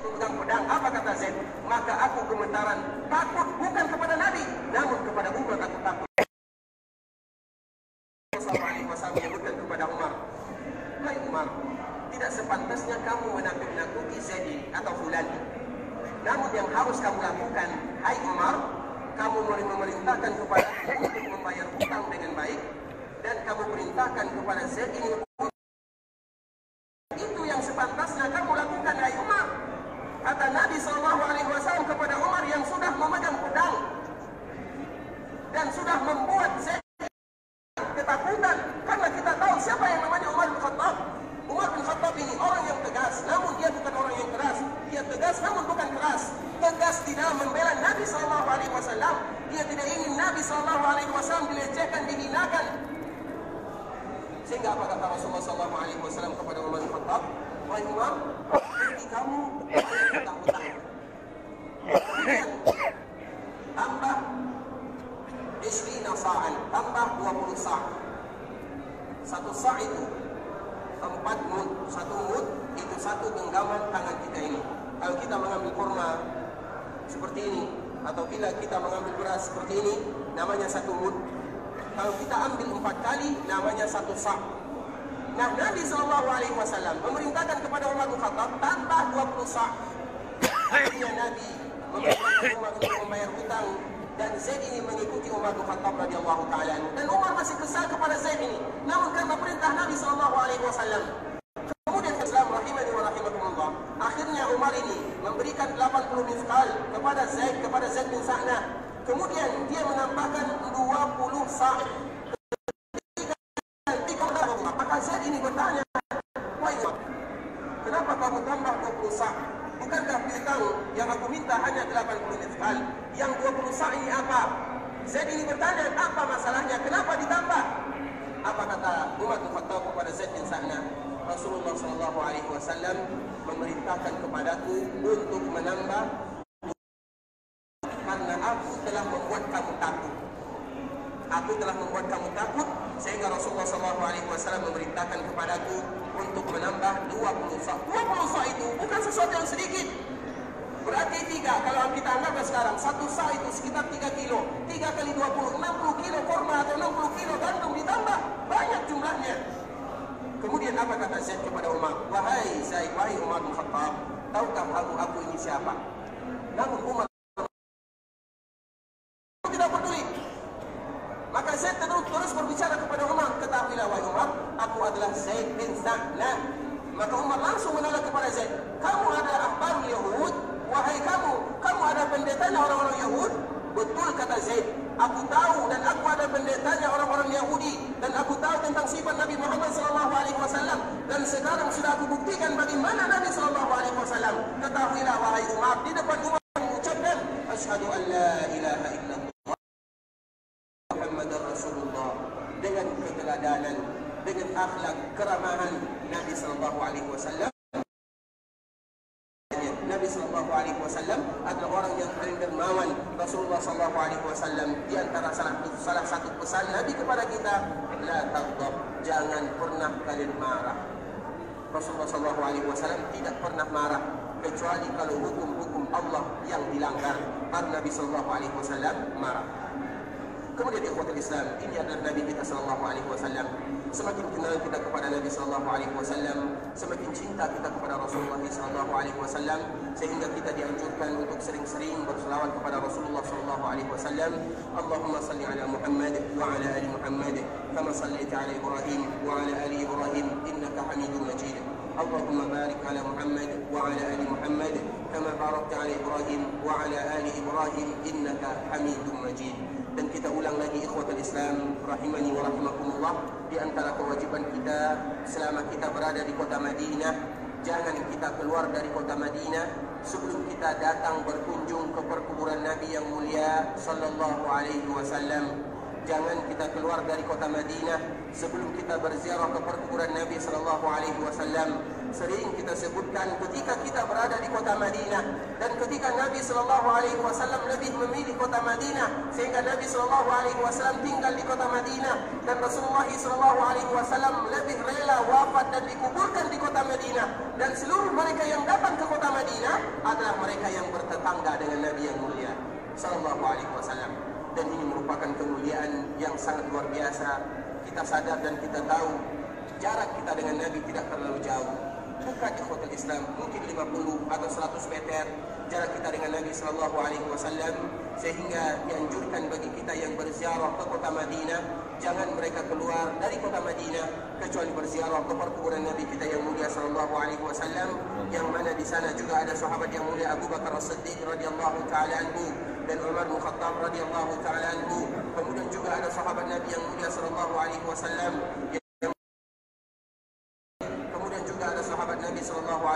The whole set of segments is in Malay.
memegang pedang. Apa kata Zaid? Maka aku gemetaran. Takut bukan kepada Nabi, namun kepada Umar aku takut. Menyebutkan kepada Umar, Hai Umar, tidak sepantasnya kamu menakut-nakuti Zaid atau Fulan. Namun yang harus kamu lakukan, Hai Umar, kamu boleh memerintahkan kepada untuk membayar hutang dengan baik dan kamu perintahkan kepada Zaid ini itu yang sepantasnya kamu lakukan hai Umar kata Nabi SAW kepada Umar yang sudah memegang pedang dan sudah membuat Zaid ketakutan karena kita tahu siapa yang namanya Umar bin Khattab. Umar bin Khattab ini orang yang tegas. Namun dia bukan orang yang keras. Dia tegas namun bukan keras. Tegas di dalam membela Nabi SAW dia tidak ingin Nabi SAW dilecehkan, dihinakan. Sehingga apa kata Rasulullah SAW kepada Umar bin Khattab Wahai Umar, bagi kamu hutang-hutang tambah Isrina sa'an Tambah 20 sa' Satu sa' itu Empat mud Satu mud Itu satu genggaman tangan kita ini Kalau kita Seperti ini. Atau bila kita mengambil beras seperti ini Namanya satu mud Kalau kita ambil empat kali Namanya satu sa' Nah Nabi SAW Memerintahkan kepada Umar Khattab Tambah 20 sa' Akhirnya Nabi Memerintahkan Umar untuk membayar hutang dan Zaid ini mengikuti Umar bin Khattab radhiyallahu taala dan Umar masih kesal kepada Zaid ini. Namun karena perintah Nabi sallallahu alaihi wasallam kemudian Islam rahimani wa rahimakumullah akhirnya Umar ini memberikan 80 mithqal kepada Zaid kepada Zaid bin Sa'na kemudian dia menambahkan 20 sa' maka Zaid ini bertanya wahai kenapa kamu tambah 20 sa' Bukankah piutang yang aku minta hanya 80 nifkal? Yang 20 sa' ini apa? Zaid ini bertanya, apa masalahnya? Kenapa ditambah? Apa kata bin Khattab kepada Zaid bin Sa'na? Rasulullah SAW memerintahkan kepadaku untuk menambah karena aku telah membuat kamu takut. Aku telah membuat kamu takut sehingga Rasulullah SAW memerintahkan kepadaku untuk menambah 20 sa. 20 sa itu bukan sesuatu yang sedikit. Berarti tiga, kalau kita anggap sekarang, satu sa itu sekitar 3 kilo. 3 kali 20, 60 kilo korma atau 60 kilo gandum ditambah. Banyak jumlahnya. Kemudian apa kata Zaid kepada Umar? Wahai Zaid, wahai Umar bin Khattab, tahukah kamu aku ini siapa? Namun Umar tidak peduli. Maka Zaid terus, terus berbicara kepada Umar. Ketahuilah wahai Umar, aku adalah Zaid bin Sa'na. Maka Umar langsung menolak kepada Zaid. Kamu adalah ahbar Yahud. Wahai kamu, kamu ada pendetanya orang-orang Yahud. Betul kata Zaid. Aku tahu dan aku ada pendetanya orang-orang Yahudi. Dan aku tahu tentang sifat Nabi Muhammad SAW. Dan sekarang sudah aku buktikan bagaimana Nabi SAW. Ketahuilah wahai Umar. Di depan Umar mengucapkan. Ashadu an la ilaha illallah. Muhammad Rasulullah dengan keteladanan, dengan akhlak keramahan Nabi sallallahu alaihi wasallam. Nabi sallallahu alaihi wasallam adalah orang yang paling dermawan. Rasulullah sallallahu alaihi wasallam di antara salah satu salah satu pesan Nabi kepada kita, la taghdab, jangan pernah kalian marah. Rasulullah sallallahu alaihi wasallam tidak pernah marah kecuali kalau hukum-hukum Allah yang dilanggar. Baru Nabi sallallahu alaihi wasallam marah. Kemudian ikhwatul Islam, ini adalah Nabi kita sallallahu alaihi wasallam. Semakin kenal kita kepada Nabi sallallahu alaihi wasallam, semakin cinta kita kepada Rasulullah sallallahu alaihi wasallam sehingga kita dianjurkan untuk sering-sering berselawat kepada Rasulullah sallallahu alaihi wasallam. Allahumma salli ala Muhammad wa ala ali Muhammad kama sallaita ala Ibrahim wa ala ali Ibrahim innaka Hamidum Majid. اللهم بارك على محمد وعلى ال محمد كما باركت على إبراهيم وعلى ال إبراهيم انك حميد مجيد dan kita ulang lagi ikhwatul Islam rahimani wa rahimakumullah di antara kewajiban kita selama kita berada di kota Madinah jangan kita keluar dari kota Madinah sebelum kita datang berkunjung ke perkuburan Nabi yang mulia sallallahu alaihi wasallam jangan kita keluar dari kota Madinah sebelum kita berziarah ke perkuburan Nabi sallallahu alaihi wasallam sering kita sebutkan ketika kita berada di kota Madinah dan ketika Nabi sallallahu alaihi wasallam lebih memilih kota Madinah sehingga Nabi sallallahu alaihi wasallam tinggal di kota Madinah dan Rasulullah sallallahu alaihi wasallam lebih rela wafat dan dikuburkan di kota Madinah dan seluruh mereka yang datang ke kota Madinah adalah mereka yang bertetangga dengan Nabi yang mulia sallallahu alaihi wasallam. Dan ini merupakan kemuliaan yang sangat luar biasa. Kita sadar dan kita tahu jarak kita dengan Nabi tidak terlalu jauh. Bukan ikhwatul Islam, mungkin 50 atau 100 meter jarak kita dengan Nabi sallallahu alaihi wasallam sehingga dianjurkan bagi kita yang berziarah ke kota Madinah jangan mereka keluar dari kota Madinah kecuali berziarah ke perkuburan Nabi kita yang mulia sallallahu alaihi wasallam yang mana di sana juga ada sahabat yang mulia Abu Bakar As-Siddiq radhiyallahu taala anhu dan Umar bin Khattab radhiyallahu taala anhu. Kemudian juga ada sahabat Nabi yang mulia sallallahu alaihi wasallam Nabi sallallahu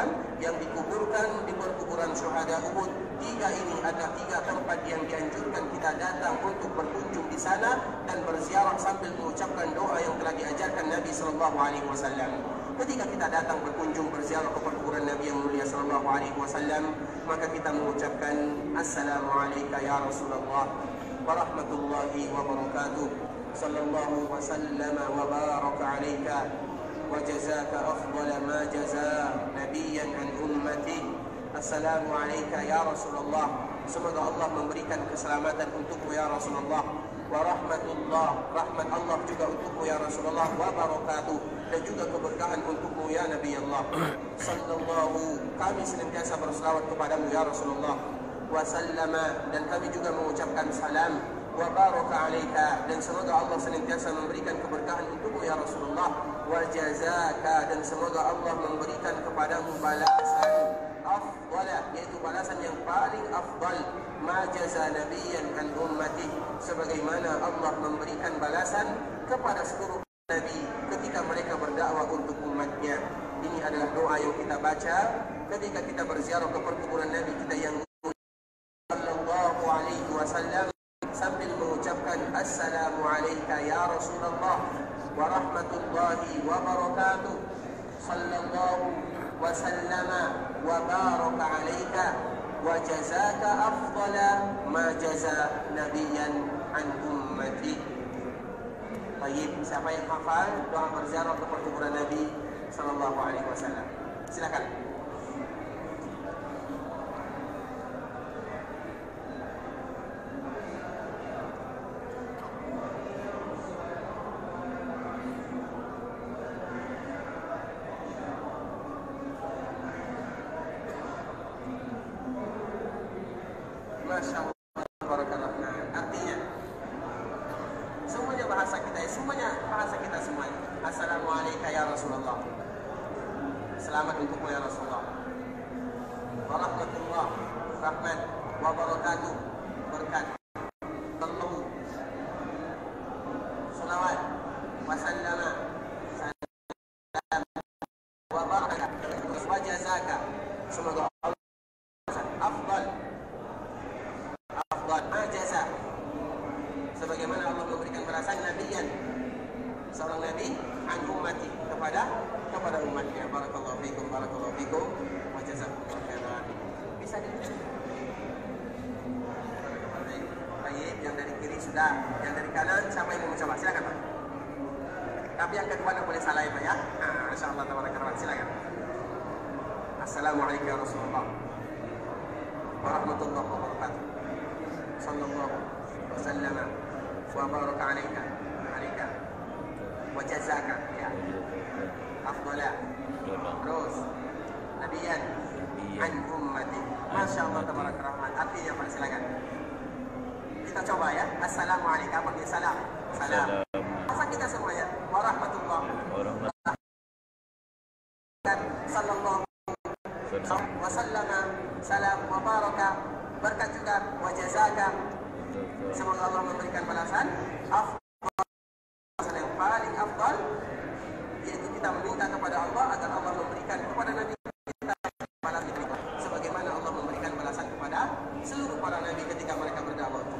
wasallam yang dikuburkan di perkuburan syuhada Uhud. Tiga ini adalah tiga tempat yang dianjurkan kita datang untuk berkunjung di sana dan berziarah sambil mengucapkan doa yang telah diajarkan Nabi sallallahu alaihi wasallam. Ketika kita datang berkunjung berziarah ke perkuburan Nabi yang mulia sallallahu alaihi wasallam, maka kita mengucapkan assalamualaikum ya Rasulullah wa rahmatullahi wa barakatuh. Sallallahu wa sallama wa baraka alaika وجزاك أفضل ما جزى نبيا عن أمتي السلام عليك يا رسول الله Semoga Allah memberikan keselamatan untukmu ya Rasulullah wa rahmatullah rahmat Allah juga untukmu ya Rasulullah wa barakatuh dan juga keberkahan untukmu ya Nabi Allah sallallahu kami senantiasa berselawat kepadamu ya Rasulullah wa sallama dan kami juga mengucapkan salam wa baraka alaika dan semoga Allah senantiasa memberikan keberkahan untukmu ya Rasulullah wa jazaka dan semoga Allah memberikan kepadamu balasan afdala yaitu balasan yang paling afdal. Ma jaza nabiyyan an ummati sebagaimana Allah memberikan balasan kepada seluruh nabi ketika mereka berdakwah untuk umatnya. Ini adalah doa yang kita baca ketika kita berziarah ke perkuburan nabi kita yang sallallahu alaihi wasallam sambil mengucapkan assalamu alayka ya rasulullah ورحمة الله وبركاته صلى الله وسلم وبارك عليك وجزاك أفضل ما جزى نبيا عن أمتي طيب siapa yang hafal doa berziarah ke perkuburan Nabi sallallahu alaihi wasallam silakan selamat untukmu ya Rasulullah. Barakatullah, rahmat, wabarakatuh, berkat. Terlalu. Selamat. Wassalamu. sebagaimana Allah memberikan perasaan nabi seorang nabi anhumati kepada kepada umatnya. Barakallahu fiikum, barakallahu fiikum. Wa jazakumullahu khairan. Bisa di Baik, yang dari kiri sudah, yang dari kanan siapa yang mau mencoba? Silakan, Pak. Tapi yang kedua tidak boleh salah ya, Pak ya. Nah, insyaallah tabarakallahu. Silakan. Assalamualaikum Warahmatullahi wabarakatuh. Sallallahu wasallam. Wa baraka alaika. Alaika. Wa jazakallahu Waalaikumsalam. Apa kita semua ya? warahmatullah, wabarakatuh. Sallallahu alaihi. Salam wa baraka. Berkat juga wa jazaka. Semoga Allah memberikan balasan. Afdal yang paling afdal yaitu kita meminta kepada Allah agar Allah memberikan kepada Nabi kita balasan sebagaimana Allah memberikan balasan kepada seluruh para nabi ketika mereka berdakwah.